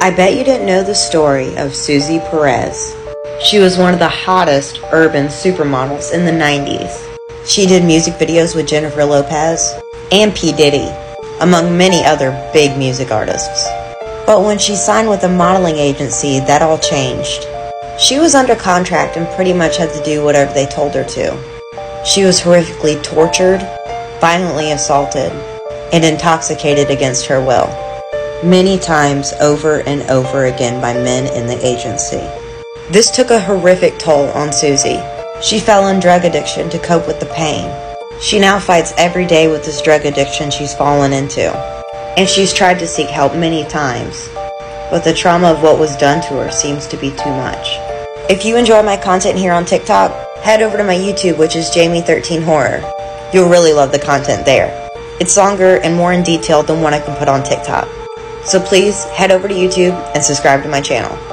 I bet you didn't know the story of Suzy Perez. She was one of the hottest urban supermodels in the 90s. She did music videos with Jennifer Lopez and P. Diddy, among many other big music artists. But when she signed with a modeling agency, that all changed. She was under contract and pretty much had to do whatever they told her to. She was horrifically tortured, violently assaulted, and intoxicated against her will many times over and over again by men in the agency. This took a horrific toll on Suzy. She fell in drug addiction to cope with the pain. She now fights every day with this drug addiction she's fallen into. And she's tried to seek help many times. But the trauma of what was done to her seems to be too much. If you enjoy my content here on TikTok, head over to my YouTube, which is Jamie13Horror. You'll really love the content there. It's longer and more in detail than what I can put on TikTok. So please head over to YouTube and subscribe to my channel.